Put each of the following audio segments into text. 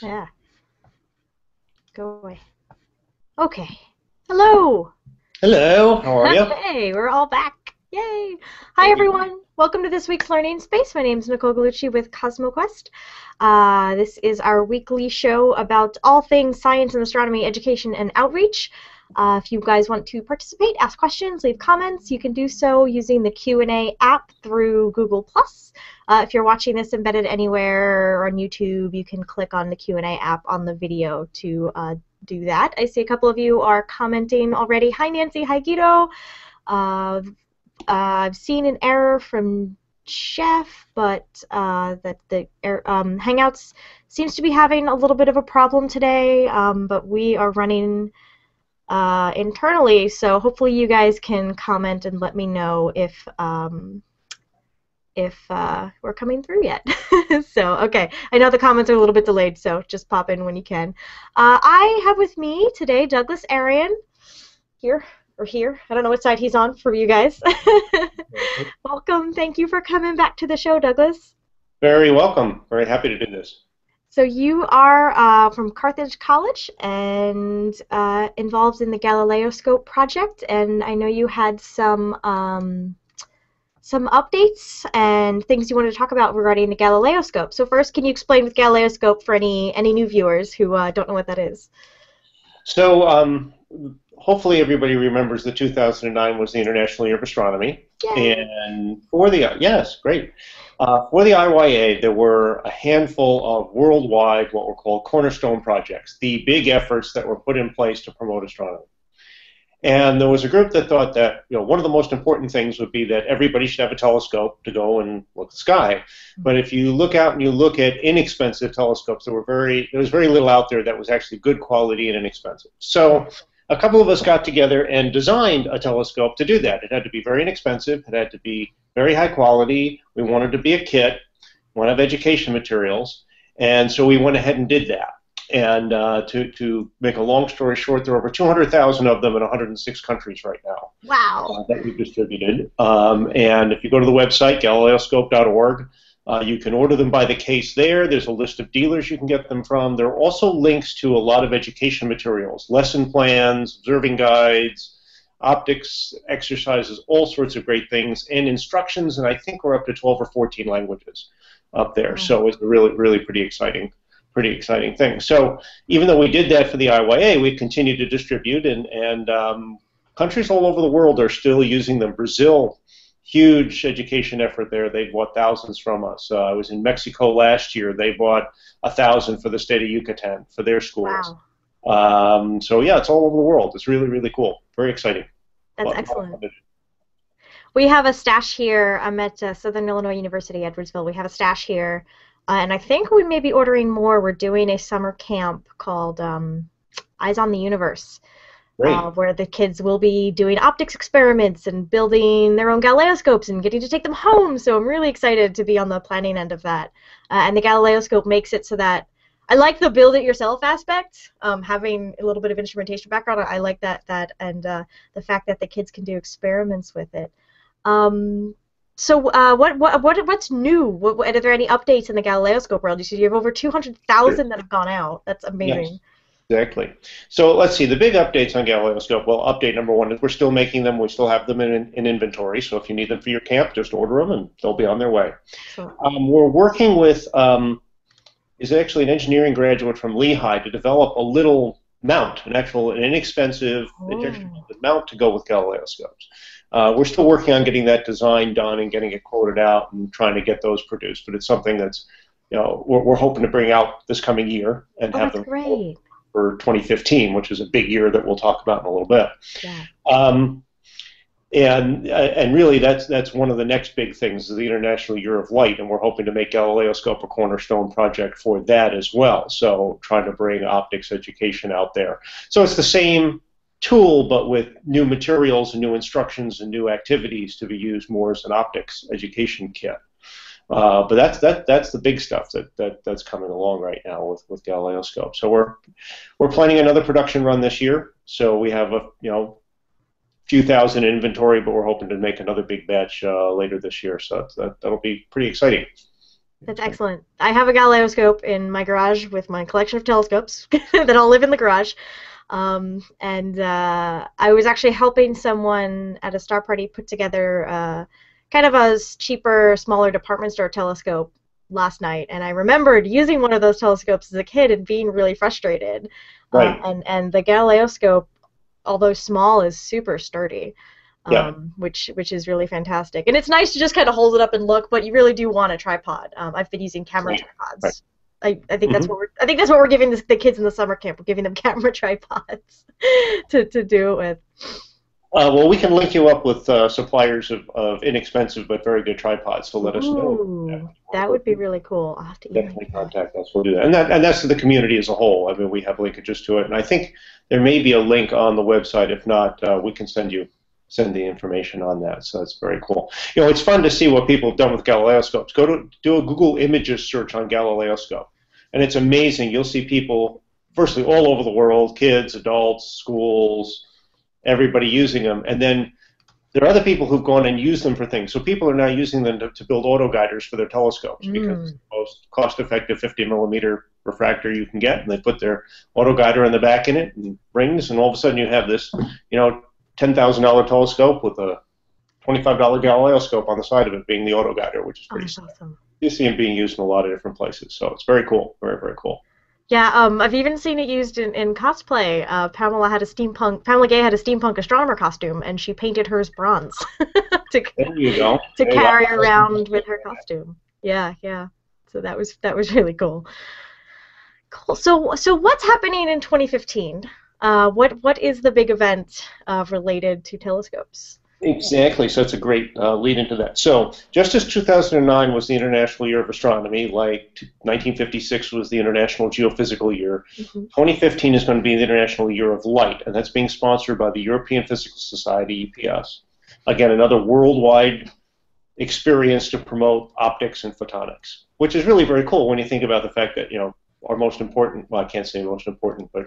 Yeah. Go away. Okay. Hello. Hello. How are you? Hey, we're all back. Yay. Hi, everyone. Welcome to this week's Learning Space. My name is Nicole Gugliucci with CosmoQuest. Uh, this is our weekly show about all things science and astronomy, education, and outreach. Uh, if you guys want to participate, ask questions, leave comments, you can do so using the Q&A app through Google+. Uh, if you're watching this embedded anywhere on YouTube, you can click on the Q&A app on the video to uh, do that. I see a couple of you are commenting already. Hi, Nancy. Hi, Guido. Uh, I've seen an error from Chef, but uh, that the er, um, Hangouts seems to be having a little bit of a problem today, um, but we are running uh, internally. So hopefully you guys can comment and let me know if um, if uh, we're coming through yet. so okay, I know the comments are a little bit delayed, so just pop in when you can. Uh, I have with me today Douglas Arion here or here. I don't know what side he's on for you guys. welcome. Thank you for coming back to the show, Douglas. Very welcome. Very happy to do this. So you are uh, from Carthage College and uh, involved in the Galileoscope project, and I know you had some um, some updates and things you wanted to talk about regarding the Galileoscope. So first, can you explain with Galileoscope for any any new viewers who uh, don't know what that is? So um, hopefully everybody remembers that 2009 was the International Year of Astronomy, Yay. and for the yes, great. Uh, for the IYA, there were a handful of worldwide, what were called cornerstone projects, the big efforts that were put in place to promote astronomy. And there was a group that thought that you know one of the most important things would be that everybody should have a telescope to go and look at the sky. But if you look out and you look at inexpensive telescopes, there were very there was very little out there that was actually good quality and inexpensive. So a couple of us got together and designed a telescope to do that. It had to be very inexpensive. It had to be very high quality. We wanted to be a kit, one of education materials, and so we went ahead and did that. And uh, to, to make a long story short, there are over 200,000 of them in 106 countries right now. Wow. Uh, that we've distributed. Um, and if you go to the website, galileoscope.org, uh, you can order them by the case there. There's a list of dealers you can get them from. There are also links to a lot of education materials, lesson plans, observing guides, optics exercises, all sorts of great things, and instructions, and I think we're up to 12 or 14 languages up there. So it's a really, really pretty exciting, pretty exciting thing. So even though we did that for the IYA, we continue to distribute, and, and um, countries all over the world are still using them. Brazil huge education effort there. They bought thousands from us. Uh, I was in Mexico last year. They bought a thousand for the state of Yucatan for their schools. Wow. Um, so yeah, it's all over the world. It's really really cool. Very exciting. That's lot excellent. We have a stash here. I'm at uh, Southern Illinois University, Edwardsville. We have a stash here, uh, and I think we may be ordering more. We're doing a summer camp called um, Eyes on the Universe, uh, where the kids will be doing optics experiments and building their own Galileoscopes and getting to take them home. So I'm really excited to be on the planning end of that. Uh, and the Galileoscope makes it so that I like the build it yourself aspect. Um, having a little bit of instrumentation background, I like that that and uh, the fact that the kids can do experiments with it. Um, so uh, what what what what's new? What, what, are there any updates in the Galileoscope world? You said you have over two hundred thousand that have gone out. That's amazing. Exactly. So let's see. The big updates on Galileoscope. Well, update number one is we're still making them. We still have them in, in inventory. So if you need them for your camp, just order them and they'll be on their way. So, Um, we're working with um, is actually an engineering graduate from Lehigh to develop a little mount, an actual an inexpensive Oh. mount to go with Galileoscopes. Uh, we're still working on getting that design done and getting it quoted out and trying to get those produced. But it's something that's you know we're, we're hoping to bring out this coming year and oh, have them great. for 2015, which is a big year that we'll talk about in a little bit. Yeah. Um, and uh, and really, that's that's one of the next big things is the International Year of Light, and we're hoping to make Galileoscope a cornerstone project for that as well. So trying to bring optics education out there. So it's the same tool, but with new materials and new instructions and new activities to be used more as an optics education kit. Uh, but that's that that's the big stuff that, that that's coming along right now with with Galileoscope. So we're we're planning another production run this year. So we have a you know few thousand in inventory, but we're hoping to make another big batch uh, later this year. So that that'll be pretty exciting. That's excellent. I have a Galileoscope in my garage with my collection of telescopes that all live in the garage. Um, and uh, I was actually helping someone at a star party put together uh, kind of a cheaper, smaller department store telescope last night, and I remembered using one of those telescopes as a kid and being really frustrated. Right. Uh, and and the Galileoscope, although small, is super sturdy. Um, Yeah. which which is really fantastic, and it's nice to just kind of hold it up and look. But you really do want a tripod. Um, I've been using camera Right. tripods. Right. I, I think that's Mhm. what we're I think that's what we're giving this, the kids in the summer camp. We're giving them camera tripods to, to do it with. Uh, well, we can link you up with uh, suppliers of, of inexpensive but very good tripods. So let us know. Ooh, that would be really cool. I'll have to Definitely contact us. We'll do that, and that and that's to the community as a whole. I mean, we have linkages to it, and I think there may be a link on the website. If not, uh, we can send you send the information on that. So that's very cool. You know, it's fun to see what people have done with Galileo scopes. Go to do a Google Images search on Galileo scope, and it's amazing. You'll see people, firstly, all over the world, kids, adults, schools, everybody using them, and then there are other people who've gone and used them for things. So people are now using them to, to build autoguiders for their telescopes mm. because it's the most cost-effective 50 millimeter refractor you can get, and they put their auto guider in the back in it and rings, and all of a sudden you have this, you know, ten thousand dollar telescope with a twenty-five dollar Galileo scope on the side of it being the auto guider, which is Oh, pretty. slick. awesome. You see them being used in a lot of different places, so it's very cool, very very cool. Yeah, um, I've even seen it used in, in cosplay. Uh, Pamela had a steampunk. Pamela Gay had a steampunk astronomer costume, and she painted hers bronze to There you go. to There carry around with her costume. Yeah, yeah. So that was that was really cool. Cool. So so what's happening in 2015? Uh, what what is the big event uh, related to telescopes? Exactly. So it's a great uh, lead into that. So just as 2009 was the International Year of Astronomy, like 1956 was the International Geophysical Year, Mhm. 2015 is going to be the International Year of Light, and that's being sponsored by the European Physical Society (EPS). Again, another worldwide experience to promote optics and photonics, which is really very cool when you think about the fact that you know our most important well, I can't say most important, but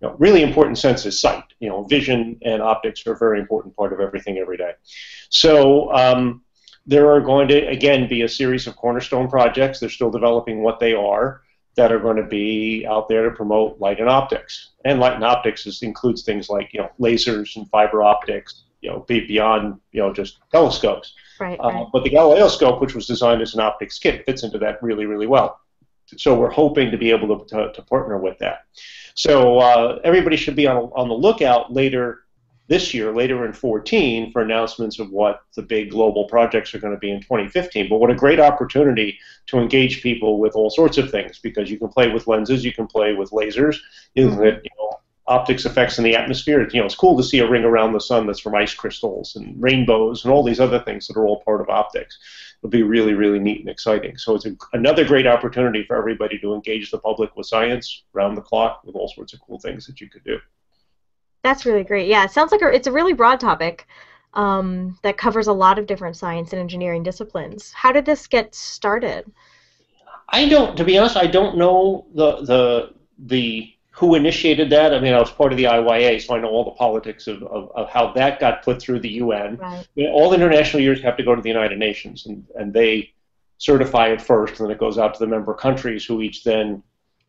you know, really important sense is sight. You know, vision and optics are a very important part of everything every day. So um, there are going to again be a series of cornerstone projects. They're still developing what they are that are going to be out there to promote light and optics. And light and optics is, includes things like you know lasers and fiber optics. You know, be beyond you know just telescopes. Right, Uh, right. but the Galileo scope, which was designed as an optics kit, fits into that really, really well. So we're hoping to be able to, to, to partner with that. So uh, everybody should be on, on the lookout later this year, later in 14, for announcements of what the big global projects are going to be in 2015. But what a great opportunity to engage people with all sorts of things because you can play with lenses, you can play with lasers, you can get you know, optics effects in the atmosphere. You know, it's cool to see a ring around the sun that's from ice crystals and rainbows and all these other things that are all part of optics. It'll be really, really neat and exciting. So it's a, another great opportunity for everybody to engage the public with science round the clock with all sorts of cool things that you could do. That's really great. Yeah, it sounds like a, it's a really broad topic um, that covers a lot of different science and engineering disciplines. How did this get started? I don't, to be honest, I don't know the the the who initiated that. I mean, I was part of the IYA, so I know all the politics of, of, of how that got put through the UN. Right. You know, all international years have to go to the United Nations, and, and they certify it first, and then it goes out to the member countries, who each then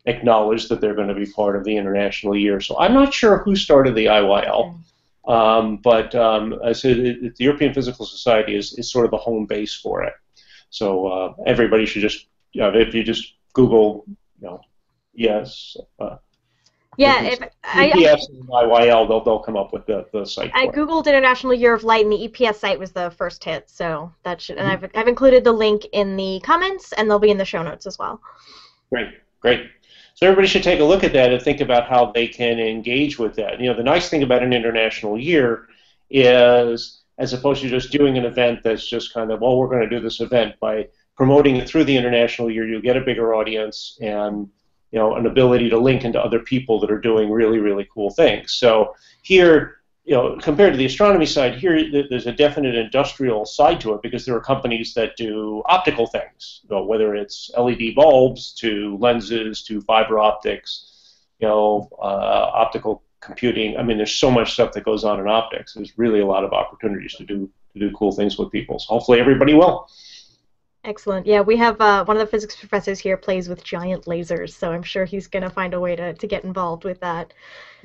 acknowledge that they're going to be part of the international year. So I'm not sure who started the IYL, um, but um, I said it, it- the European Physical Society is, is sort of the home base for it. So uh, everybody should just, you know, if you just Google, you know, yes, uh, Yeah, if, I, EPS and IYL, they'll, they'll come up with the, the site. I googled International Year of Light, and the EPS site was the first hit. So that should, and I've I've included the link in the comments, and they'll be in the show notes as well. Great, great. So everybody should take a look at that and think about how they can engage with that. You know, the nice thing about an international year is, as opposed to just doing an event that's just kind of, well, we're going to do this event by promoting it through the international year, you get a bigger audience and you know an ability to link into other people that are doing really, really cool things. So here, you know, compared to the astronomy side, here there's a definite industrial side to it because there are companies that do optical things, you know, whether it's LED bulbs to lenses to fiber optics, you know, uh, optical computing. I mean, there's so much stuff that goes on in optics. There's really a lot of opportunities to do to do cool things with people. So hopefully everybody will. Excellent. Yeah, we have uh, one of the physics professors here plays with giant lasers, so I'm sure he's going to find a way to, to get involved with that.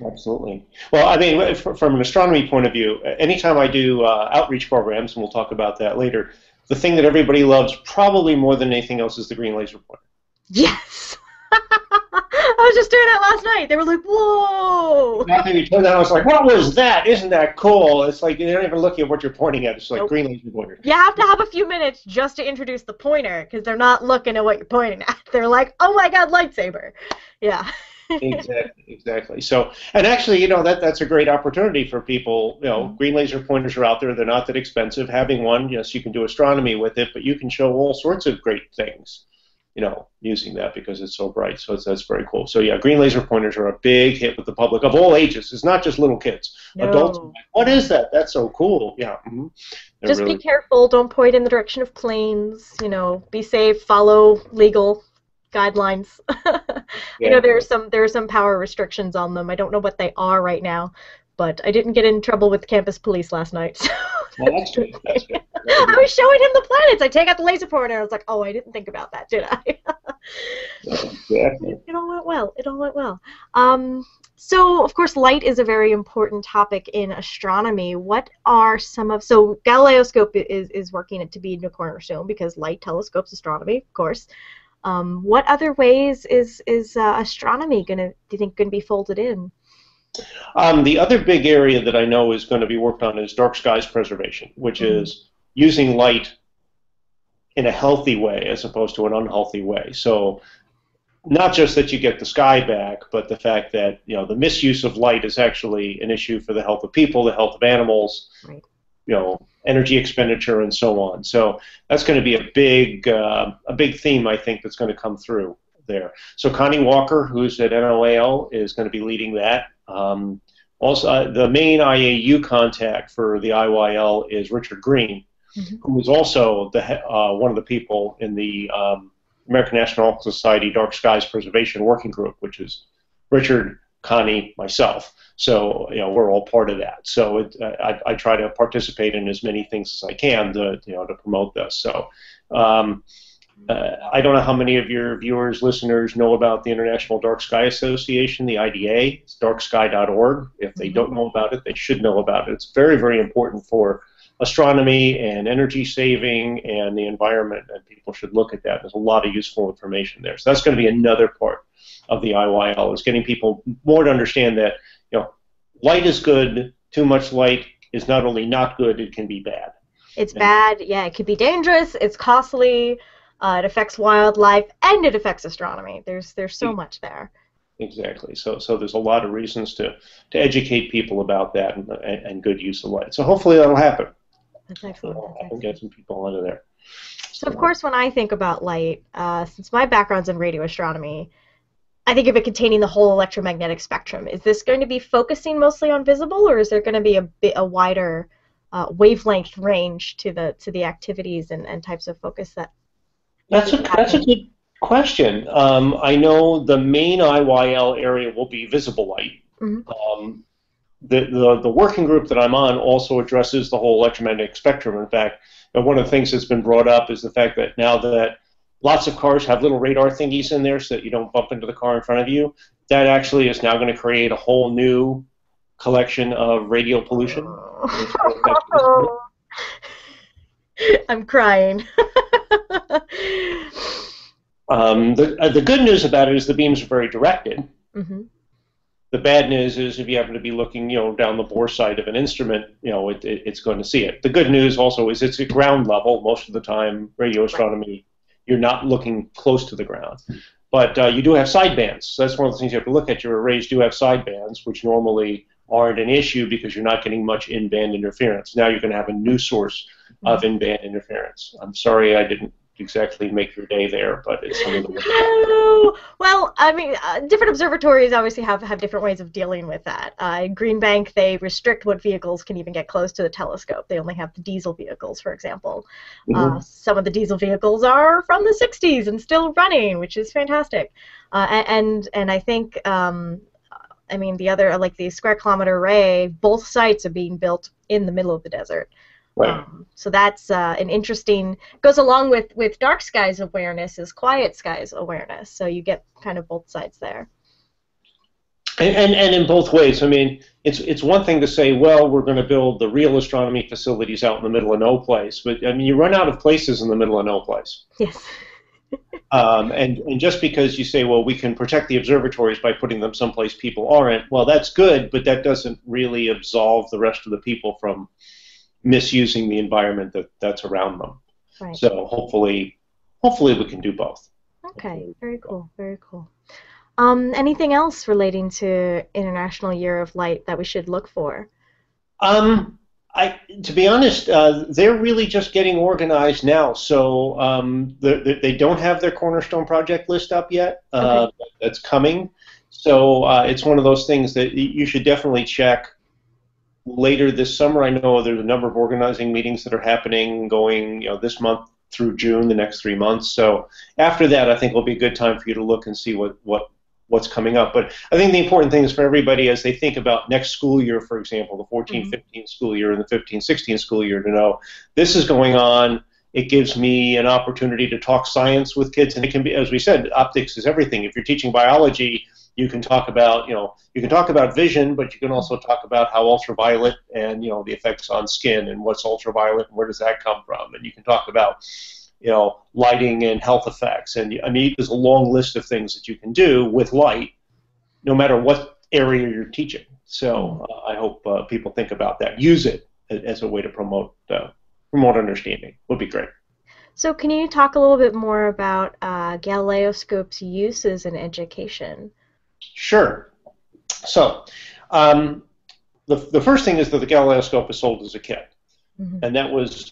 Absolutely. Well, I mean, from an astronomy point of view, anytime I do uh, outreach programs, and we'll talk about that later, the thing that everybody loves probably more than anything else is the green laser pointer. Yes. I was just doing that last night. They were like, "Whoa!" After you turned that, I was like, "What was that? Isn't that cool?" It's like you don't even look at what you're pointing at. It's like nope. green laser pointer. You have to have a few minutes just to introduce the pointer because they're not looking at what you're pointing at. They're like, "Oh my god, lightsaber!" Yeah. exactly, exactly. So, and actually, you know, that that's a great opportunity for people. You know, mm-hmm. green laser pointers are out there. They're not that expensive. Having one, yes, you can do astronomy with it, but you can show all sorts of great things you know, using that because it's so bright. So that's very cool. So yeah, green laser pointers are a big hit with the public of all ages. It's not just little kids, no. adults. What is that? That's so cool. Yeah. Mm-hmm. Just really... be careful. Don't point in the direction of planes. You know, be safe. Follow legal guidelines. yeah. You know, there are some there are some power restrictions on them. I don't know what they are right now, but I didn't get in trouble with campus police last night. So. Well, that's good. That's good. I was showing him the planets. I take out the laser pointer, I was like, "Oh, I didn't think about that, did I?" exactly. It all went well. It all went well. Um, so, of course, light is a very important topic in astronomy. What are some of so Galileoscope is is working it to be the cornerstone because light telescopes astronomy, of course. Um, what other ways is is uh, astronomy going to do you think going to be folded in? Um, the other big area that I know is going to be worked on is dark skies preservation, which mm-hmm. is using light in a healthy way as opposed to an unhealthy way. So not just that you get the sky back, but the fact that you know the misuse of light is actually an issue for the health of people, the health of animals, right. you know, energy expenditure, and so on. So that's going to be a big uh, a big theme I think that's going to come through there. So Connie Walker, who's at NOAO, is going to be leading that. Um, also, uh, the main IAU contact for the IYL is Richard Green, mm-hmm. who is also the uh, one of the people in the um, American Astronomical Society Dark Skies Preservation Working Group, which is Richard, Connie, myself. So you know we're all part of that. So it, I, I, try to participate in as many things as I can to you know to promote this. So. Um, uh, I don't know how many of your viewers, listeners know about the International Dark Sky Association, the IDA. It's darksky.org. If they don't know about it, they should know about it. It's very, very important for astronomy and energy saving and the environment, and people should look at that. There's a lot of useful information there. So that's going to be another part of the IYL is getting people more to understand that you know light is good. Too much light is not only not good; it can be bad. It's and, bad. Yeah, it could be dangerous. It's costly. Uh, it affects wildlife and it affects astronomy. There's there's so much there. Exactly. So so there's a lot of reasons to, to educate people about that and, and, and good use of light. So hopefully that'll happen. That's excellent. That's excellent. get some people under there. So, of course, when I think about light, uh, since my background's in radio astronomy, I think of it containing the whole electromagnetic spectrum. Is this going to be focusing mostly on visible, or is there going to be a bit a wider uh, wavelength range to the to the activities and, and types of focus that that's a, that's a good question. Um, I know the main IYL area will be visible light. Mm-hmm. Um, the, the, the working group that I'm on also addresses the whole electromagnetic spectrum. In fact, one of the things that's been brought up is the fact that now that lots of cars have little radar thingies in there so that you don't bump into the car in front of you, that actually is now going to create a whole new collection of radio pollution. I'm crying. um, the, uh, the good news about it is the beams are very directed. Mm-hmm. The bad news is if you happen to be looking, you know, down the boresight of an instrument, you know, it, it, it's going to see it. The good news also is it's at ground level most of the time. Radio astronomy, you're not looking close to the ground, but uh, you do have sidebands. So that's one of the things you have to look at. Your arrays do have sidebands, which normally aren't an issue because you're not getting much in-band interference. Now you're going to have a new source of mm-hmm. in-band interference. I'm sorry I didn't exactly make your day there, but it's something that no. Well, I mean, uh, different observatories obviously have, have different ways of dealing with that. Uh, Green Bank, they restrict what vehicles can even get close to the telescope. They only have the diesel vehicles, for example. Mm-hmm. Uh, some of the diesel vehicles are from the 60s and still running, which is fantastic. Uh, and and I think. Um, I mean, the other, like the square kilometer array, both sites are being built in the middle of the desert. Right. Um, so that's uh, an interesting goes along with with dark skies awareness is quiet skies awareness. So you get kind of both sides there. And, and, and in both ways, I mean, it's it's one thing to say, well, we're going to build the real astronomy facilities out in the middle of no place, but I mean, you run out of places in the middle of no place. Yes. Um, and, and just because you say, well, we can protect the observatories by putting them someplace people aren't, well, that's good, but that doesn't really absolve the rest of the people from misusing the environment that, that's around them. Right. So hopefully, hopefully we can do both. Okay. Very cool. Very cool. Um, anything else relating to International Year of Light that we should look for? Um, I, to be honest, uh, they're really just getting organized now. So um, the, the, they don't have their cornerstone project list up yet. Uh, Okay. That's coming. So uh, it's one of those things that you should definitely check later this summer. I know there's a number of organizing meetings that are happening going you know, this month through June, the next three months. So after that, I think will be a good time for you to look and see what, what what's coming up. But I think the important thing is for everybody as they think about next school year, for example, the 14 Mhm. 15 school year and the 15 16 school year, to know this is going on. It gives me an opportunity to talk science with kids, and it can be, as we said, optics is everything. If you're teaching biology, you can talk about, you know, you can talk about vision, but you can also talk about how ultraviolet and you know the effects on skin and what's ultraviolet and where does that come from, and you can talk about you know, lighting and health effects. And I mean, there's a long list of things that you can do with light, no matter what area you're teaching. So uh, I hope uh, people think about that. Use it as a way to promote uh, promote understanding. Would be great. So, can you talk a little bit more about uh, Galileoscope's uses in education? Sure. So um, the the first thing is that the Galileo scope is sold as a kit. Mhm. and that was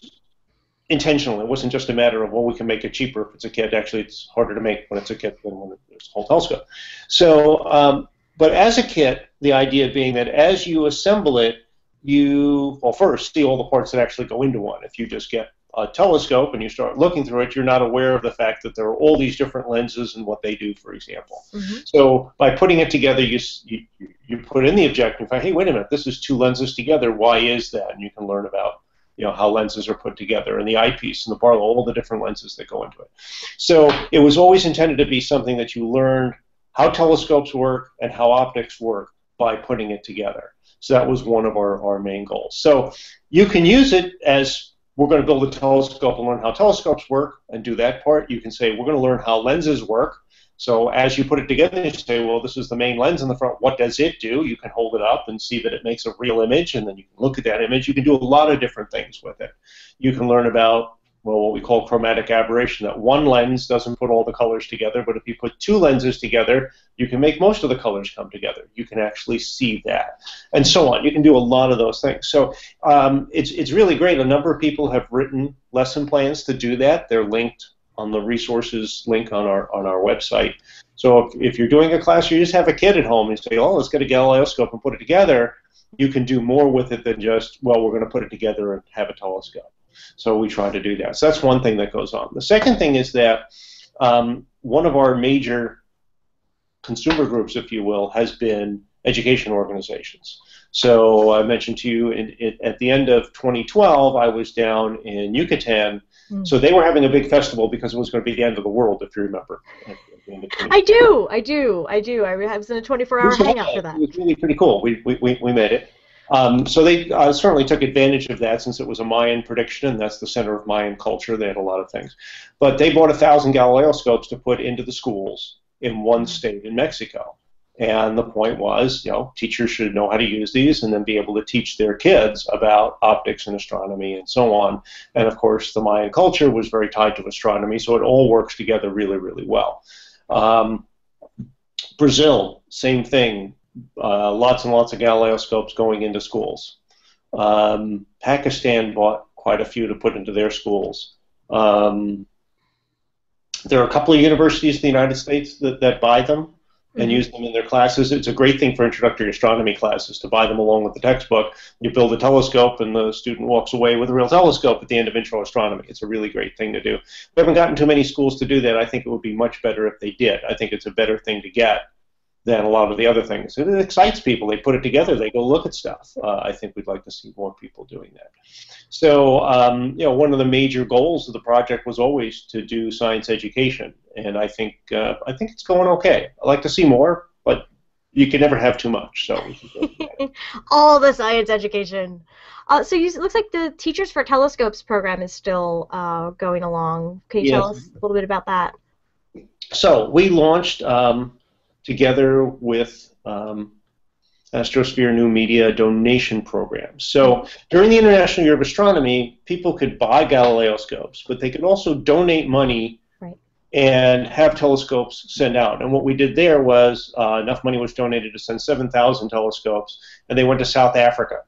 intentional. It wasn't just a matter of well, we can make it cheaper if it's a kit. Actually, it's harder to make when it's a kit than when it's a whole telescope. So, um, but as a kit, the idea being that as you assemble it, you well first see all the parts that actually go into one. If you just get a telescope and you start looking through it, you're not aware of the fact that there are all these different lenses and what they do, for example. Mhm. So by putting it together, you, you you put in the objective. Hey, wait a minute, this is two lenses together. Why is that? And you can learn about you know how lenses are put together and the eyepiece and the Barlow, all the different lenses that go into it. So it was always intended to be something that you learned how telescopes work and how optics work by putting it together. So that was one of our, our main goals. So you can use it as we're going to build a telescope and learn how telescopes work and do that part. You can say we're going to learn how lenses work. So as you put it together, you say, well, this is the main lens in the front. What does it do? You can hold it up and see that it makes a real image, and then you can look at that image. You can do a lot of different things with it. You can learn about well, what we call chromatic aberration. That one lens doesn't put all the colors together, but if you put two lenses together, you can make most of the colors come together. You can actually see that, and so on. You can do a lot of those things. So um, it's it's really great. A number of people have written lesson plans to do that. They're linked on the resources link on our on our website. So if, if you're doing a class, you just have a kid at home and say, oh, let's get a Galileoscope and put it together. You can do more with it than just, well, we're going to put it together and have a telescope. So we try to do that. So that's one thing that goes on. The second thing is that um, one of our major consumer groups, if you will, has been education organizations. So I mentioned to you in, in, at the end of 2012, I was down in Yucatan. Mm. So they were having a big festival because it was going to be the end of the world, if you remember. at the end of 2012. I do, I do, I do. I was in a 24-hour hangout for that. It was really pretty cool. We, we, we, we made it. Um, so they uh, certainly took advantage of that since it was a Mayan prediction, and that's the center of Mayan culture. They had a lot of things. But they bought a thousand Galileo scopes to put into the schools in one state in Mexico. And the point was, you know, teachers should know how to use these and then be able to teach their kids about optics and astronomy and so on. And of course, the Mayan culture was very tied to astronomy, so it all works together really, really well. Um, Brazil, same thing. Uh, lots and lots of Galileoscopes going into schools. Um, Pakistan bought quite a few to put into their schools. Um, there are a couple of universities in the United States that, that buy them and Mhm. use them in their classes. It's a great thing for introductory astronomy classes to buy them along with the textbook. You build a telescope, and the student walks away with a real telescope at the end of intro astronomy. It's a really great thing to do. We haven't gotten too many schools to do that. I think it would be much better if they did. I think it's a better thing to get than a lot of the other things. It excites people. They put it together. They go look at stuff. Uh, I think we'd like to see more people doing that. So, um, you know, one of the major goals of the project was always to do science education, and I think uh, I think it's going okay. I'd like to see more, but you can never have too much. So, all the science education. Uh, so you, it looks like the Teachers for Telescopes program is still uh, going along. Can you yes. tell us a little bit about that? So we launched. Um, together with um, Astrosphere New Media donation program. So during the International Year of Astronomy, people could buy Galileo scopes, but they could also donate money. And have telescopes sent out. And what we did there was uh, enough money was donated to send 7,000 telescopes, and they went to South Africa,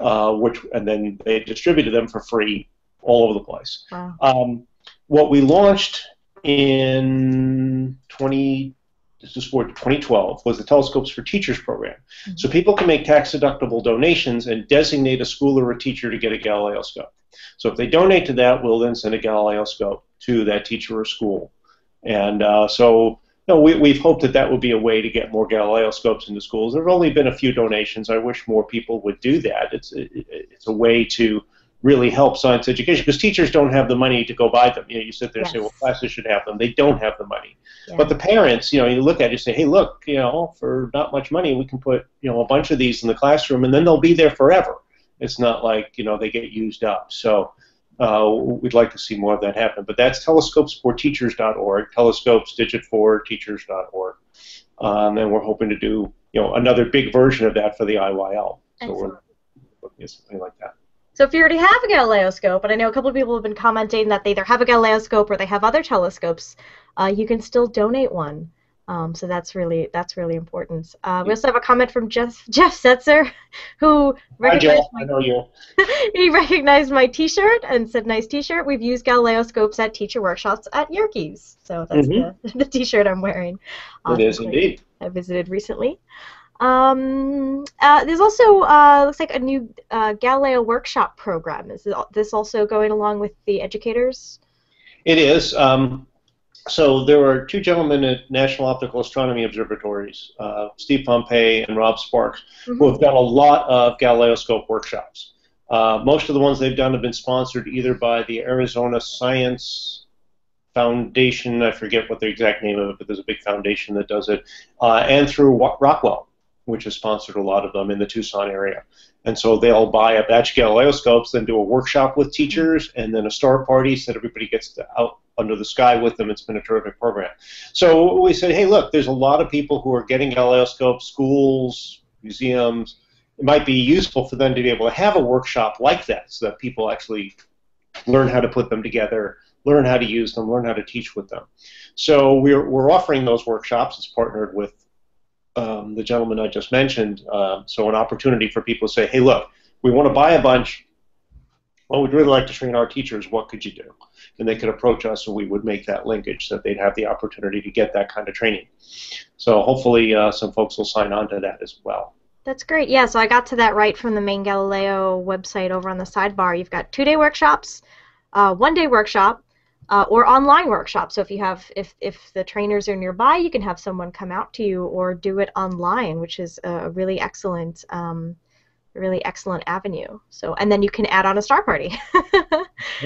uh, which and then they distributed them for free all over the place. Wow. Um, what we launched in 20 this is for 2012, was the Telescopes for Teachers program. Mm-hmm. So people can make tax deductible donations and designate a school or a teacher to get a Galileo scope. So if they donate to that, we'll then send a Galileo scope to that teacher or school. And uh, so you know, we, we've hoped that that would be a way to get more Galileo scopes into schools. There have only been a few donations. I wish more people would do that. It's, it, it's a way to really help science education because teachers don't have the money to go buy them. You know, you sit there yes. and say, well, classes should have them. They don't have the money. Yeah. But the parents, you know, you look at it and say, hey, look, you know, for not much money, we can put, you know, a bunch of these in the classroom and then they'll be there forever. It's not like, you know, they get used up. So uh, we'd like to see more of that happen. But that's telescopesforteachers.org, telescopesdigit4teachers.org. Um, and we're hoping to do, you know, another big version of that for the IYL. So we're looking at something like that. So if you already have a Galileo scope, and I know a couple of people have been commenting that they either have a Galileo scope or they have other telescopes, uh, you can still donate one. Um, so that's really that's really important. Uh, we also have a comment from Jeff Jeff Setzer, who recognized Hi, my, I know you. he recognized my T-shirt and said, "Nice T-shirt." We've used Galileo scopes at teacher workshops at Yerkes, so that's mm-hmm. the, the T-shirt I'm wearing. Awesome. It is indeed. I visited recently. Um, uh, there's also uh, looks like a new uh, Galileo workshop program. Is this also going along with the educators? It is. Um, so there are two gentlemen at National Optical Astronomy Observatories, uh, Steve Pompea and Rob Sparks, mm-hmm. who have done a lot of Galileoscope workshops. Uh, most of the ones they've done have been sponsored either by the Arizona Science Foundation, I forget what the exact name of it, but there's a big foundation that does it, uh, and through Rockwell which has sponsored a lot of them in the Tucson area. And so they'll buy a batch of Galileo scopes, then do a workshop with teachers, and then a star party so that everybody gets to out under the sky with them. It's been a terrific program. So we said, hey, look, there's a lot of people who are getting Galileo scopes, schools, museums. It might be useful for them to be able to have a workshop like that so that people actually learn how to put them together, learn how to use them, learn how to teach with them. So we're, we're offering those workshops. It's partnered with um, the gentleman I just mentioned. Uh, so an opportunity for people to say, hey, look, we want to buy a bunch. Well, we'd really like to train our teachers. What could you do? And they could approach us, and we would make that linkage so that they'd have the opportunity to get that kind of training. So hopefully, uh, some folks will sign on to that as well. That's great. Yeah, so I got to that right from the main Galileo website over on the sidebar. You've got two-day workshops, uh, one-day workshop, uh, or online workshops. So if you have if if the trainers are nearby, you can have someone come out to you or do it online, which is a really excellent. Um, really excellent avenue. So, and then you can add on a star party,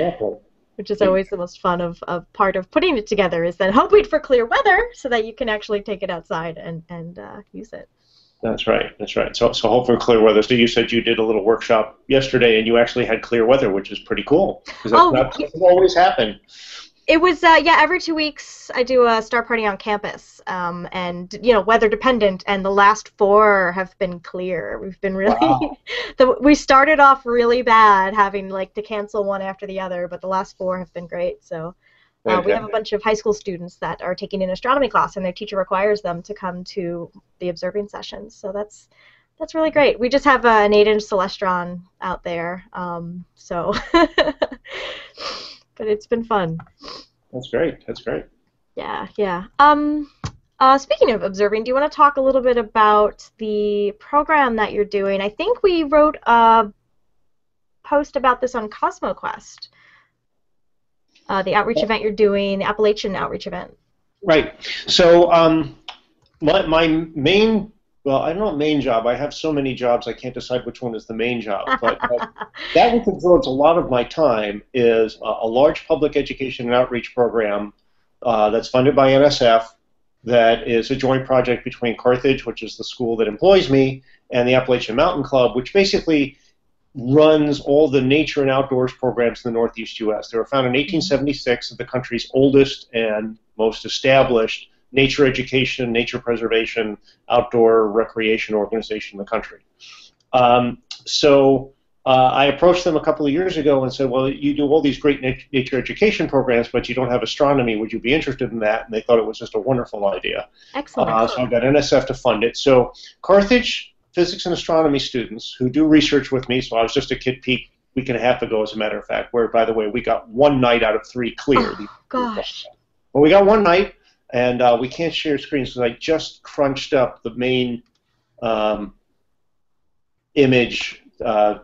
which is always the most fun of, of part of putting it together. Is then hoping for clear weather so that you can actually take it outside and and uh, use it. That's right. That's right. So, so hope for clear weather. So you said you did a little workshop yesterday, and you actually had clear weather, which is pretty cool because that's oh, not doesn't always happen. It was uh, yeah. Every two weeks, I do a star party on campus, um, and you know weather dependent. And the last four have been clear. We've been really. Wow. the, we started off really bad, having like to cancel one after the other, but the last four have been great. So uh, we have a bunch of high school students that are taking an astronomy class, and their teacher requires them to come to the observing sessions. So that's that's really great. We just have uh, an eight-inch celestron out there, um, so but it's been fun. That's great. That's great. Yeah, yeah. Um, uh, speaking of observing, do you want to talk a little bit about the program that you're doing? I think we wrote a post about this on CosmoQuest uh, the outreach event you're doing, the Appalachian outreach event. Right. So um, my, my main well, I don't know main job. I have so many jobs, I can't decide which one is the main job. But uh, that which absorbs a lot of my time is uh, a large public education and outreach program uh, that's funded by NSF that is a joint project between Carthage, which is the school that employs me, and the Appalachian Mountain Club, which basically runs all the nature and outdoors programs in the Northeast U.S. They were founded in 1876 as the country's oldest and most established nature education, nature preservation, outdoor recreation organization in the country. Um, so uh, I approached them a couple of years ago and said, well, you do all these great nat- nature education programs, but you don't have astronomy. Would you be interested in that? And they thought it was just a wonderful idea. Excellent. Uh, so I got NSF to fund it. So Carthage physics and astronomy students who do research with me, so I was just a Kitt Peak week and a half ago, as a matter of fact, where, by the way, we got one night out of three clear. Oh, gosh. Well, we got one night, and uh, we can't share screens because I just crunched up the main um, image uh,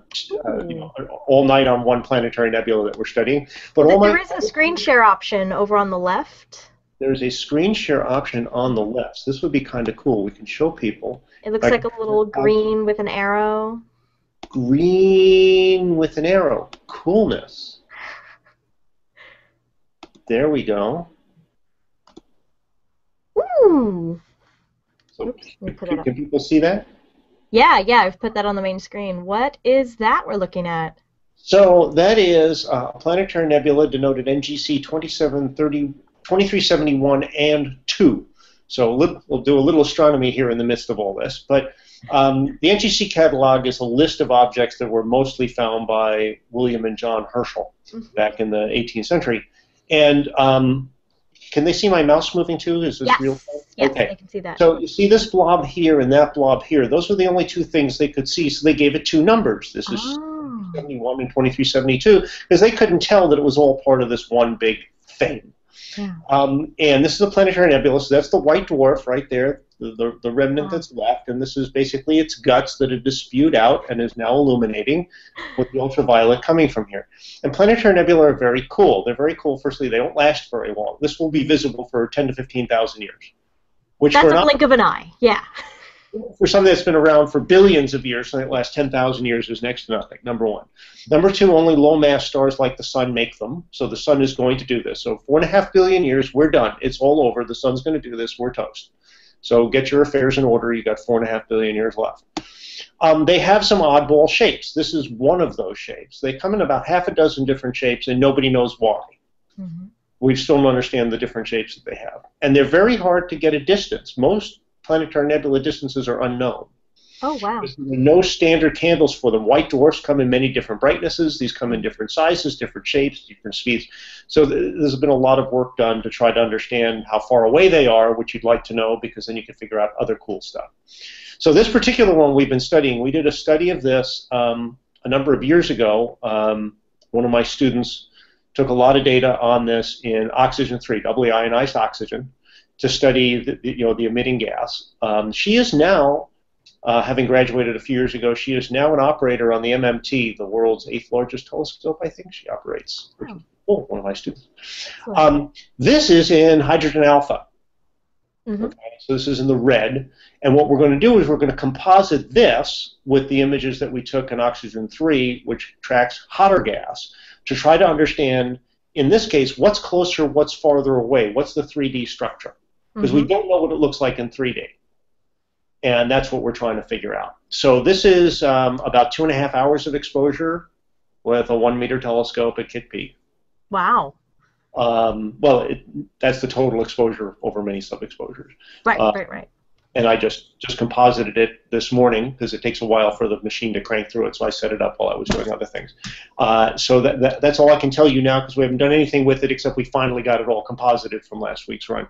uh, you know, all night on one planetary nebula that we're studying. But all there is a screen share option over on the left. there's a screen share option on the left. This would be kind of cool. We can show people It looks Right. like a little green with an arrow. green with an arrow. Coolness. There we go. Ooh. So Oops, let me put it can, can people see that? Yeah, yeah, I've put that on the main screen. What is that we're looking at? So that is uh, a planetary nebula denoted NGC 2730, 2371 and 2. So we'll do a little astronomy here in the midst of all this. But um, the NGC catalog is a list of objects that were mostly found by William and John Herschel Mhm. back in the 18th century. And um, can they see my mouse moving too? Is this Yes. real? Yes, Okay. I can see that. So you see this blob here and that blob here. Those were the only two things they could see, so they gave it two numbers. This is Oh. 71 and 2372 because they couldn't tell that it was all part of this one big thing. Yeah. Um, and this is a planetary nebula, so that's the white dwarf right there, the, the, the remnant Wow. that's left, and this is basically its guts that has spewed out and is now illuminating with the ultraviolet coming from here. And planetary nebula are very cool. They're very cool. Firstly, they don't last very long. This will be visible for 10 to 15,000 years. Which That's a blink of an eye. Yeah. for something that's been around for billions of years, something that lasts 10,000 years is next to nothing, number one. Number two, only low mass stars like the sun make them, so the sun is going to do this. So, four and a half billion years, we're done. It's all over. The sun's going to do this. We're toast. So, get your affairs in order. You've got four and a half billion years left. Um, they have some oddball shapes. This is one of those shapes. They come in about half a dozen different shapes, and nobody knows why hmm we still don't understand the different shapes that they have. And they're very hard to get a distance. Most planetary nebula distances are unknown. Oh wow. There's no standard candles for them. White dwarfs come in many different brightnesses. These come in different sizes, different shapes, different speeds. So th- there's been a lot of work done to try to understand how far away they are, which you'd like to know because then you can figure out other cool stuff. So this particular one we've been studying, we did a study of this um, a number of years ago. Um, one of my students took a lot of data on this in oxygen 3, doubly ionized oxygen, to study the, you know, the emitting gas. Um, she is now uh, having graduated a few years ago, she is now an operator on the MMT, the world's eighth largest telescope, I think she operates. Is cool, one of my students. Excellent. Um, this is in hydrogen alpha. Mhm. Okay, so this is in the red. And what we're going to do is we're going to composite this with the images that we took in oxygen 3, which tracks hotter gas, to try to understand, in this case, what's closer, what's farther away, what's the 3D structure because we Mhm. don't know what it looks like in 3D. And that's what we're trying to figure out. So this is um, about two and a half hours of exposure with a one meter telescope at Kitt Peak. Wow. Um, well, it, that's the total exposure over many sub-exposures. Right, Uh, right, right. And I just, just composited it this morning because it takes a while for the machine to crank through it, so I set it up while I was doing other things. Uh, so that, that, that's all I can tell you now because we haven't done anything with it except we finally got it all composited from last week's run.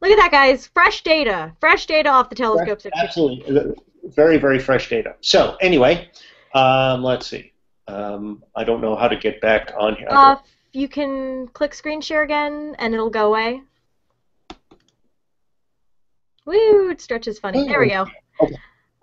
Look at that, guys. Fresh data. Fresh data off the telescopes. Absolutely. Very, very fresh data. So, anyway, um, let's see. Um, I don't know how to get back on here. Uh, you can click screen share again, and it'll go away. Woo! It stretches funny. There we go. Okay.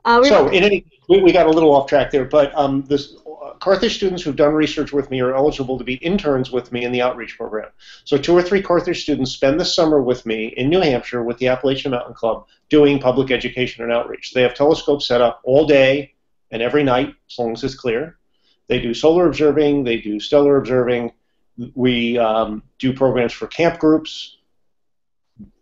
Uh, we so, in any, we, we got a little off track there, but um, this Carthage students who've done research with me are eligible to be interns with me in the outreach program. So two or three Carthage students spend the summer with me in New Hampshire with the Appalachian Mountain Club doing public education and outreach. They have telescopes set up all day and every night, as long as it's clear. They do solar observing, they do stellar observing. We um, do programs for camp groups,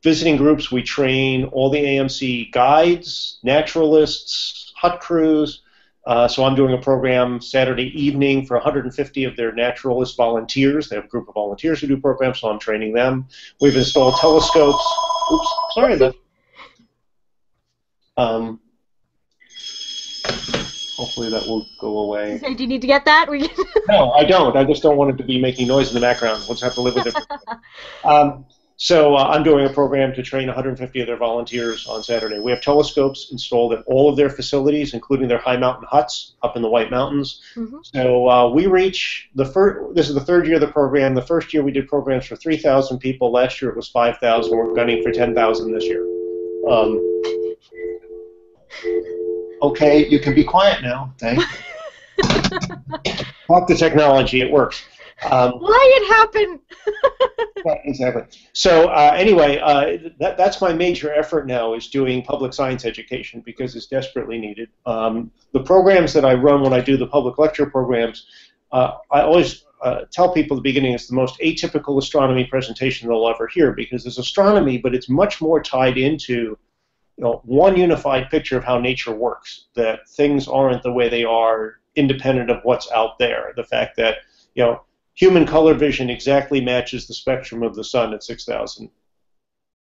visiting groups. We train all the AMC guides, naturalists, hut crews. Uh, so I'm doing a program Saturday evening for 150 of their naturalist volunteers. They have a group of volunteers who do programs, so I'm training them. We've installed telescopes. Oops, sorry, Beth. Um, hopefully that will go away. Do you need to get that? No, I don't. I just don't want it to be making noise in the background. We'll just have to live with it. um, so uh, I'm doing a program to train 150 of their volunteers on Saturday. We have telescopes installed at all of their facilities, including their high mountain huts up in the White Mountains. Mm-hmm. So uh, we reach the first. This is the third year of the program. The first year we did programs for 3,000 people. Last year it was 5,000. We're gunning for 10,000 this year. Um, okay, you can be quiet now. Thanks. Fuck the technology. It works. Um, Why it happened? yeah, exactly. So uh, anyway, uh, that, that's my major effort now is doing public science education because it's desperately needed. Um, the programs that I run when I do the public lecture programs, uh, I always uh, tell people at the beginning it's the most atypical astronomy presentation they'll ever hear because it's astronomy, but it's much more tied into you know, one unified picture of how nature works, that things aren't the way they are independent of what's out there. The fact that, you know, human color vision exactly matches the spectrum of the sun at 6,000,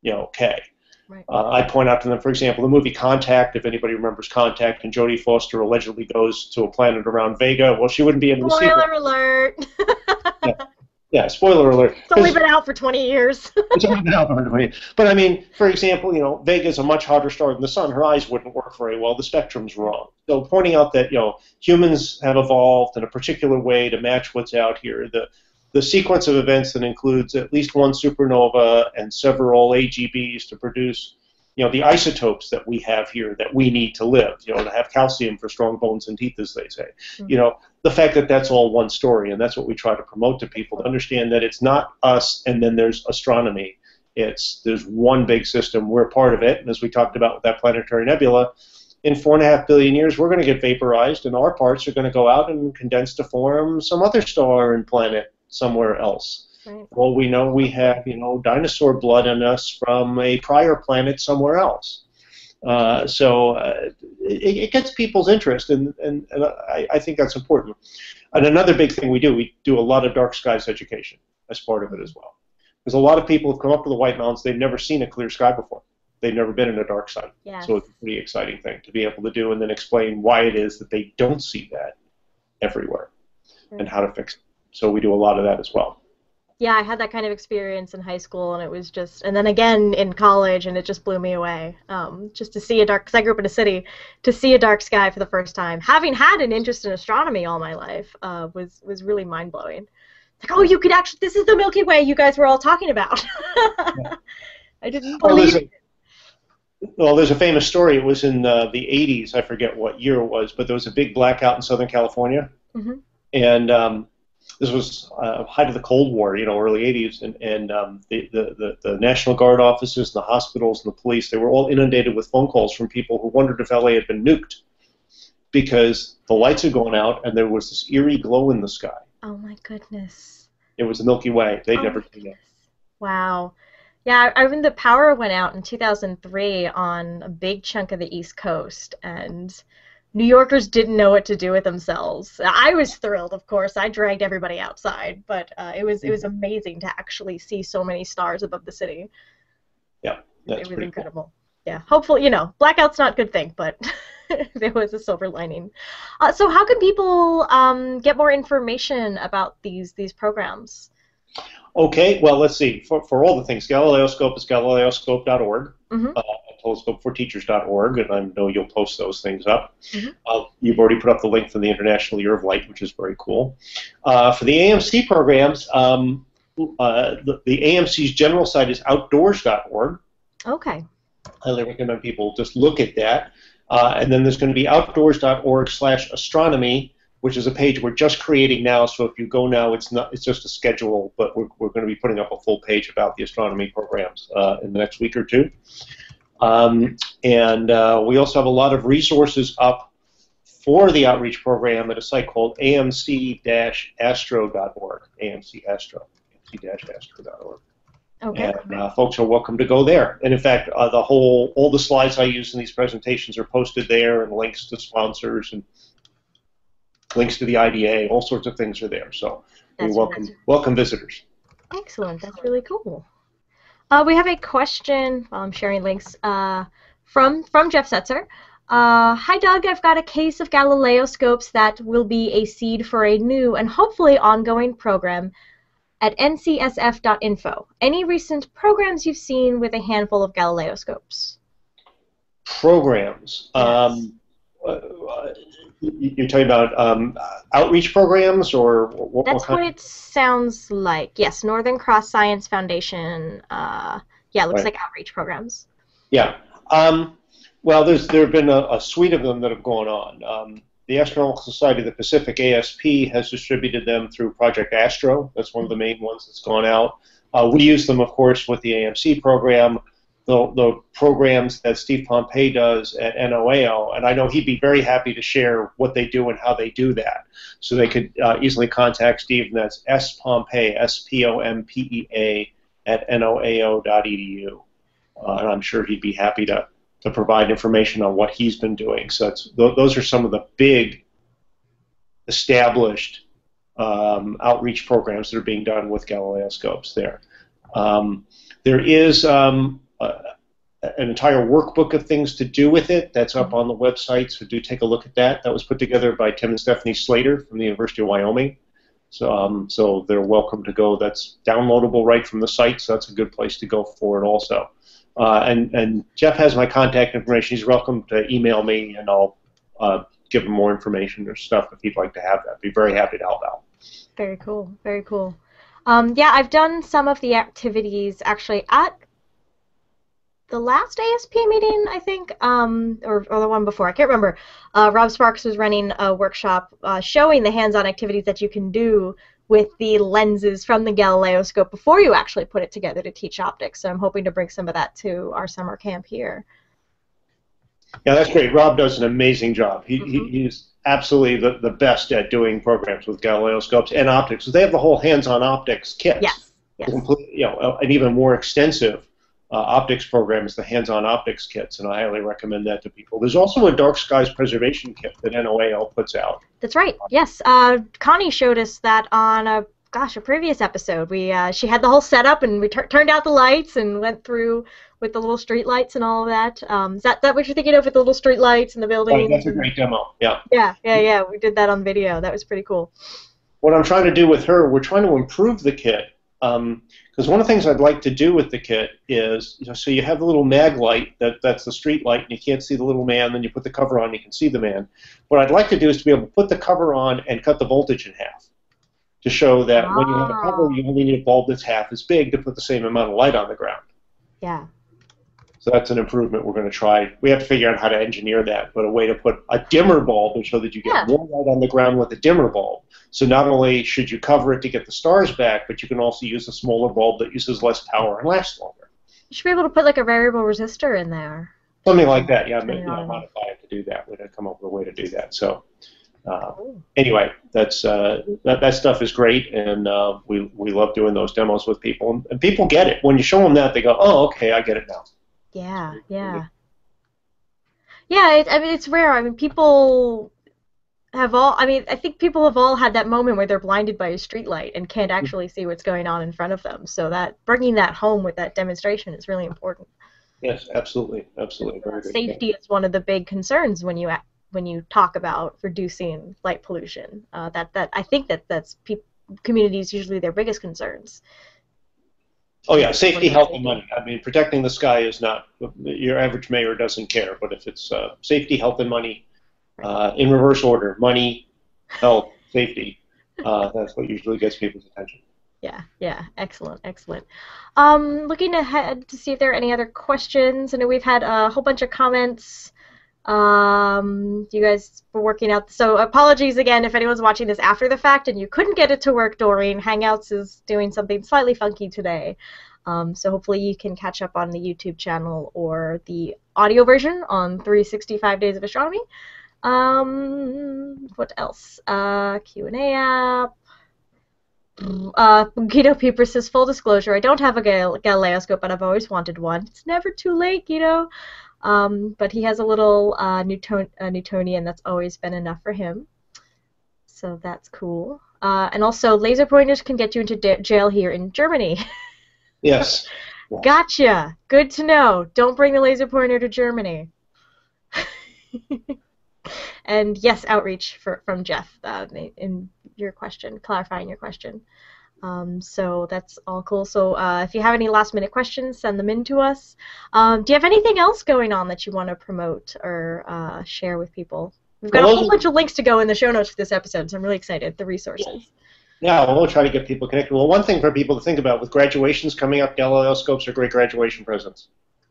you know, K. Right. Uh, I point out to them, for example, the movie Contact. If anybody remembers Contact, and Jodie Foster allegedly goes to a planet around Vega. Well, she wouldn't be able to Spoiler see. Spoiler alert! yeah. Spoiler alert. It's only been out for 20 years. it's only been out for 20 years. But I mean, for example, you know, Vega's a much hotter star than the sun. Her eyes wouldn't work very well. The spectrum's wrong. So pointing out that, you know, humans have evolved in a particular way to match what's out here. The the sequence of events that includes at least one supernova and several AGBs to produce you know the isotopes that we have here that we need to live you know to have calcium for strong bones and teeth as they say mm-hmm. you know the fact that that's all one story and that's what we try to promote to people to understand that it's not us and then there's astronomy it's there's one big system we're part of it and as we talked about with that planetary nebula in four and a half billion years we're going to get vaporized and our parts are going to go out and condense to form some other star and planet somewhere else Right. Well, we know we have, you know, dinosaur blood in us from a prior planet somewhere else. Uh, so uh, it, it, gets people's interest, and, and, and I, I, think that's important. And another big thing we do, we do a lot of dark skies education as part of it as well. Because a lot of people have come up to the White Mountains, they've never seen a clear sky before. They've never been in a dark sky. Yes. So it's a pretty exciting thing to be able to do and then explain why it is that they don't see that everywhere right. and how to fix it. So we do a lot of that as well yeah, I had that kind of experience in high school, and it was just, and then again in college, and it just blew me away. Um, just to see a dark, because I grew up in a city, to see a dark sky for the first time, having had an interest in astronomy all my life, uh, was was really mind blowing. Like, oh, you could actually, this is the Milky Way you guys were all talking about. I didn't believe well, it. Well, there's a famous story. It was in uh, the 80s. I forget what year it was, but there was a big blackout in Southern California, mm-hmm. and um, this was uh, height of the Cold War, you know, early 80s, and, and um, the, the, the, National Guard offices, and the hospitals, and the police, they were all inundated with phone calls from people who wondered if LA had been nuked because the lights had gone out and there was this eerie glow in the sky. Oh my goodness. It was the Milky Way. They'd oh never seen it. Wow. Yeah, I mean the power went out in 2003 on a big chunk of the East Coast, and New Yorkers didn't know what to do with themselves. I was thrilled, of course. I dragged everybody outside, but uh, it was it was amazing to actually see so many stars above the city. Yeah, that's it was incredible. Cool. Yeah, hopefully, you know, blackout's not a good thing, but there was a silver lining. Uh, so, how can people um, get more information about these these programs? Okay, well, let's see. For, for all the things, Galileoscope is galileoscope.org. Mm-hmm. Uh, telescopeforteachers.org, and I know you'll post those things up. Mm-hmm. Uh, you've already put up the link for the International Year of Light, which is very cool. Uh, for the AMC programs, um, uh, the, the, AMC's general site is outdoors.org. Okay. I highly recommend people just look at that. Uh, and then there's going to be outdoors.org slash astronomy which is a page we're just creating now. So if you go now, it's not it's just a schedule, but we're, we're going to be putting up a full page about the astronomy programs uh, in the next week or two. Um, and uh, we also have a lot of resources up for the outreach program at a site called amc-astro.org. AMC Astro, amc-astro.org. Okay. And uh, folks are welcome to go there. And in fact, uh, the whole, all the slides I use in these presentations are posted there, and links to sponsors and links to the IDA, all sorts of things are there. So That's- we welcome welcome visitors. Excellent. That's really cool. Uh, we have a question. While I'm sharing links uh, from from Jeff Setzer. Uh, Hi Doug, I've got a case of Galileoscopes that will be a seed for a new and hopefully ongoing program at ncsf.info. Any recent programs you've seen with a handful of Galileoscopes? Programs. Yes. Um, uh, you're talking about um, outreach programs, or what, That's what what it sounds like. Yes, Northern Cross Science Foundation. Uh, yeah, it looks Right. like outreach programs. Yeah. Um, well, there's there have been a, a suite of them that have gone on. Um, the Astronomical Society of the Pacific (ASP) has distributed them through Project Astro. That's one of the main ones that's gone out. Uh, we use them, of course, with the AMC program. The, the programs that Steve Pompea does at NOAO, and I know he'd be very happy to share what they do and how they do that. So they could uh, easily contact Steve, and that's S Pompea, S P O M P E A, at noao.edu. Uh, and I'm sure he'd be happy to, to provide information on what he's been doing. So th- those are some of the big established um, outreach programs that are being done with Galileoscopes there. Um, there is um, an entire workbook of things to do with it that's up on the website, so do take a look at that. That was put together by Tim and Stephanie Slater from the University of Wyoming. So, um, so they're welcome to go. That's downloadable right from the site, so that's a good place to go for it also. Uh, and, and Jeff has my contact information. He's welcome to email me, and I'll uh, give him more information or stuff if he'd like to have that. Be very happy to help out. Very cool. Very cool. Um, yeah, I've done some of the activities actually at the last ASP meeting, I think, um, or, or the one before. I can't remember. Uh, Rob Sparks was running a workshop uh, showing the hands-on activities that you can do with the lenses from the Galileoscope before you actually put it together to teach optics. So I'm hoping to bring some of that to our summer camp here. Yeah, that's great. Rob does an amazing job. He, he, Mhm. he's absolutely the, the best at doing programs with Galileoscopes and optics. So they have the whole hands-on optics kit. Yes. Yes. complete, you know, an even more extensive uh, optics program is the hands-on optics kits, and I highly recommend that to people. There's also a dark skies preservation kit that NOAO puts out. That's right. Yes. Uh, Connie showed us that on a gosh a previous episode. We uh, she had the whole setup and we tur- turned out the lights and went through with the little street lights and all of that. Um, is that that what you're thinking of with the little street lights and the building? Right, that's a great demo. Yeah. Yeah, yeah, yeah. We did that on video. That was pretty cool. What I'm trying to do with her, we're trying to improve the kit. Because one of the things I'd like to do with the kit is, you know, so you have the little mag light that that's the street light, and you can't see the little man. Then you put the cover on, you can see the man. What I'd like to do is to be able to put the cover on and cut the voltage in half, to show that when you have a cover, Ah. you only need a bulb that's half as big to put the same amount of light on the ground. Yeah. So that's an improvement we're going to try. We have to figure out how to engineer that, but a way to put a dimmer bulb and show that you get Yeah. more light on the ground with a dimmer bulb. So not only should you cover it to get the stars back, but you can also use a smaller bulb that uses less power and lasts longer. You should be able to put like a variable resistor in there. Something like that. Yeah, Turn it you know, modify it to do that. We're going to come up with a way to do that. So uh, anyway, that's uh, that, that stuff is great, and uh, we we love doing those demos with people, and, and people get it when you show them that they go, oh, okay, I get it now. Yeah, yeah. Yeah, it, I mean it's rare. I mean people have all I mean I think people have all had that moment where they're blinded by a streetlight and can't actually see what's going on in front of them. So that bringing that home with that demonstration is really important. Yes, absolutely, absolutely. Very good. Safety is one of the big concerns when you when you talk about reducing light pollution. Uh, that that I think that that's peop communities usually their biggest concerns. Oh yeah, safety, health, and money. I mean, protecting the sky is not your average mayor doesn't care, but if it's uh, safety, health, and money uh, in reverse order, money, health, safety, uh, that's what usually gets people's attention. Yeah, yeah, excellent, excellent. Um, looking ahead to see if there are any other questions. I know we've had a whole bunch of comments Um, you guys were working out. So apologies again if anyone's watching this after the fact and you couldn't get it to work, Doreen. Hangouts is doing something slightly funky today. Um, so hopefully you can catch up on the YouTube channel or the audio version on 365 Days of Astronomy. Um, what else? Uh, Q&A app. Uh, Guido Pieper says, full disclosure, I don't have a Gal- Galileoscope, but I've always wanted one. It's never too late, Guido. Um, but he has a little uh, Newton- uh, Newtonian that's always been enough for him. So that's cool. Uh, and also, laser pointers can get you into da- jail here in Germany. Yes. Gotcha. Good to know. Don't bring the laser pointer to Germany. and yes, outreach for, from Jeff uh, in your question, clarifying your question. Um, so that's all cool. So uh, if you have any last minute questions, send them in to us. Um, do you have anything else going on that you want to promote or uh, share with people? We've got Well, a whole bunch of links to go in the show notes for this episode, so I'm really excited. The resources. Yeah, well, we'll try to get people connected. Well, one thing for people to think about with graduations coming up, Galileoscopes are great graduation presents.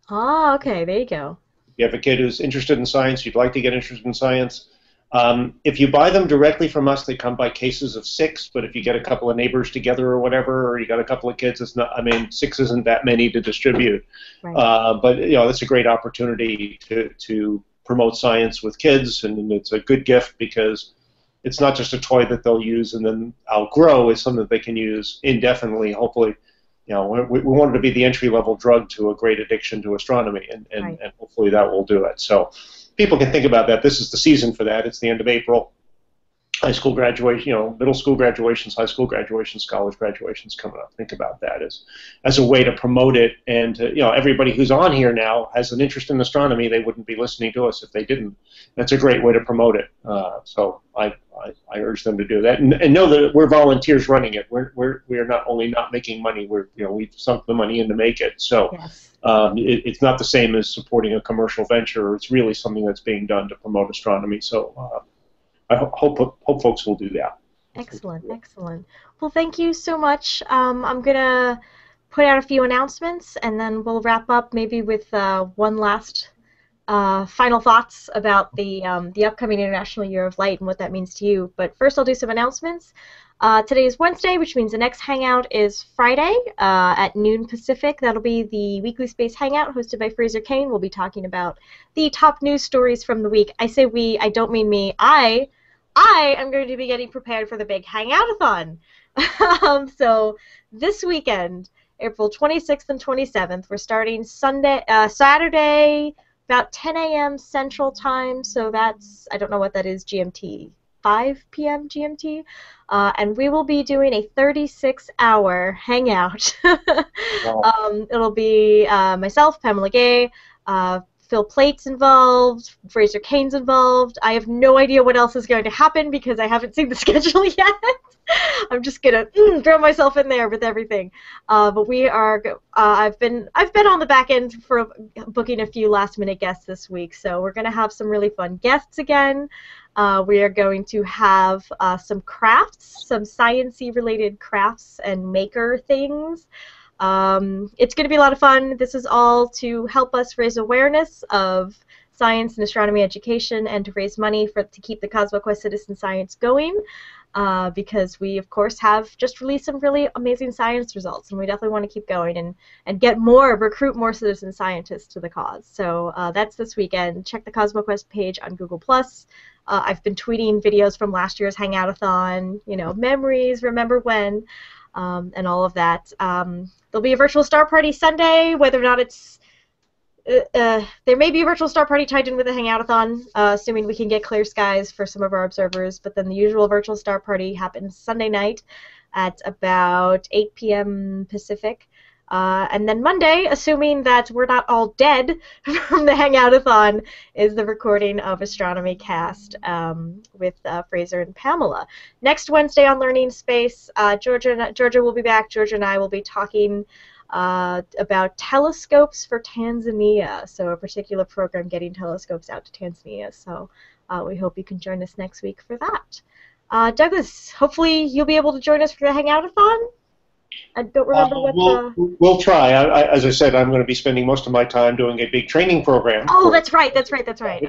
Ah, okay, there you go. If you have a kid who's interested in science, you'd like to get interested in science, um, if you buy them directly from us, they come by cases of six. But if you get a couple of neighbors together or whatever, or you got a couple of kids, it's not. I mean, six isn't that many to distribute. Right. Uh, but you know, that's a great opportunity to to promote science with kids, and it's a good gift because it's not just a toy that they'll use and then outgrow. It's something that they can use indefinitely. Hopefully, you know, we, we want it to be the entry level drug to a great addiction to astronomy, and, and, Right. and hopefully that will do it. So people can think about that. This is the season for that. It's the end of April. High school graduation, you know, middle school graduations, high school graduations, college graduations coming up. Think about that as as a way to promote it, and you know, everybody who's on here now has an interest in astronomy. They wouldn't be listening to us if they didn't. That's a great way to promote it. Uh, so I, I, I urge them to do that, and, and know that we're volunteers running it. We're, we're we are not only not making money, we're you know we've sunk the money in to make it. So Yes. um, it, it's not the same as supporting a commercial venture. It's really something that's being done to promote astronomy. So uh, I ho- hope hope folks will do that. Excellent, excellent. Well, thank you so much. Um, I'm gonna put out a few announcements, and then we'll wrap up maybe with uh, one last uh, final thoughts about the um, the upcoming International Year of Light and what that means to you. But first, I'll do some announcements. Uh, today is Wednesday, which means the next hangout is Friday uh, at noon Pacific. That'll be the weekly space hangout hosted by Fraser Cain. We'll be talking about the top news stories from the week. I say we, I don't mean me. I I am going to be getting prepared for the big hangoutathon. um, so this weekend, April 26th and 27th, we're starting Sunday, uh, Saturday, about 10 a.m. Central Time. So that's I don't know what that is GMT. 5 p.m. GMT, uh, and we will be doing a 36-hour hangout. Wow. um, it'll be uh, myself, Pamela Gay, uh, Phil Plait's involved, Fraser Cain's involved. I have no idea what else is going to happen because I haven't seen the schedule yet. I'm just gonna mm, throw myself in there with everything. Uh, but we are. Uh, I've been I've been on the back end for booking a few last minute guests this week, so we're gonna have some really fun guests again. Uh, we are going to have uh, some crafts, some sciency related crafts and maker things. Um, it's going to be a lot of fun. This is all to help us raise awareness of science and astronomy education and to raise money for to keep the CosmoQuest Citizen Science going. Uh, because we, of course, have just released some really amazing science results, and we definitely want to keep going and, and get more, recruit more citizen scientists to the cause. So uh, that's this weekend. Check the CosmoQuest page on Google Plus. Uh, I've been tweeting videos from last year's Hangoutathon, you know, memories, remember when, um, and all of that. Um, there'll be a virtual star party Sunday, whether or not it's uh, uh, there may be a virtual star party tied in with a hangoutathon, uh, assuming we can get clear skies for some of our observers. But then the usual virtual star party happens Sunday night at about 8 p.m. Pacific. Uh, and then Monday, assuming that we're not all dead from the hangoutathon, is the recording of Astronomy Cast um, with uh, Fraser and Pamela. Next Wednesday on Learning Space, uh, Georgia, Georgia will be back. Georgia and I will be talking uh, about telescopes for Tanzania. So a particular program getting telescopes out to Tanzania. So uh, we hope you can join us next week for that. Uh, Douglas, hopefully you'll be able to join us for the Hangoutathon. I don't remember Uh, what we'll, the. we'll try. I, I, as I said, I'm going to be spending most of my time doing a big training program. Oh, for- that's right. That's right. That's right.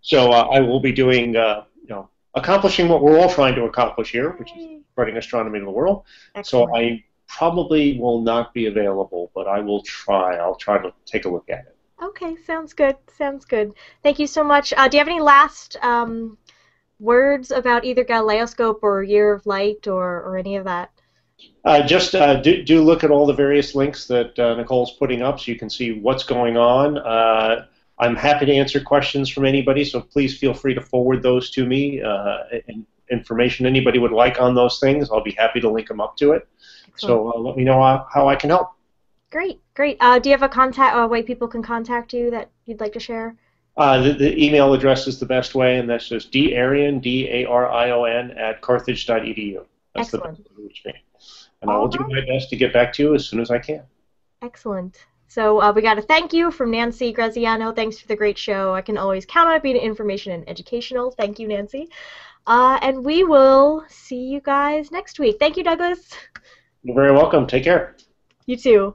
So uh, I will be doing, uh, you know, accomplishing what we're all trying to accomplish here, which is spreading astronomy to the world. Excellent. So I probably will not be available, but I will try. I'll try to take a look at it. Okay, sounds good. Sounds good. Thank you so much. Uh, do you have any last um, words about either Galileoscope or Year of Light or, or any of that? Uh, just uh, do, do look at all the various links that uh, Nicole's putting up so you can see what's going on. Uh, I'm happy to answer questions from anybody, so please feel free to forward those to me. Uh, information anybody would like on those things, I'll be happy to link them up to it. So uh, let me know how, how I can help. Great, great. Uh, do you have a contact, a way people can contact you that you'd like to share? Uh, the, the email address is the best way, and that's just darion, D-A-R-I-O-N, at carthage.edu. That's the Excellent. best way to reach me. And I will do my best to get back to you as soon as I can. Excellent. So uh, we got a thank you from Nancy Graziano. Thanks for the great show. I can always count on it being information and educational. Thank you, Nancy. Uh, and we will see you guys next week. Thank you, Douglas. You're very welcome. Take care. You too.